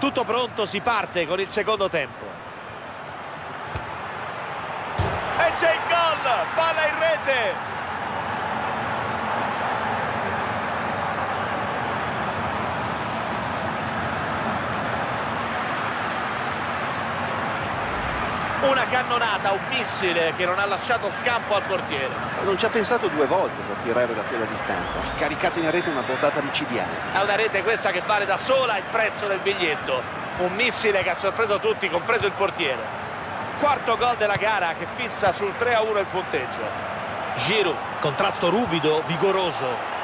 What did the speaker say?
Tutto pronto, si parte con il secondo tempo. E c'è il gol! Palla in rete! Una cannonata, un missile che non ha lasciato scampo al portiere. Non ci ha pensato due volte per tirare da quella distanza. Ha scaricato in rete una portata micidiale. È una rete questa che vale da sola il prezzo del biglietto. Un missile che ha sorpreso tutti, compreso il portiere. Quarto gol della gara che fissa sul 3-1 il punteggio. Giroud, contrasto ruvido, vigoroso.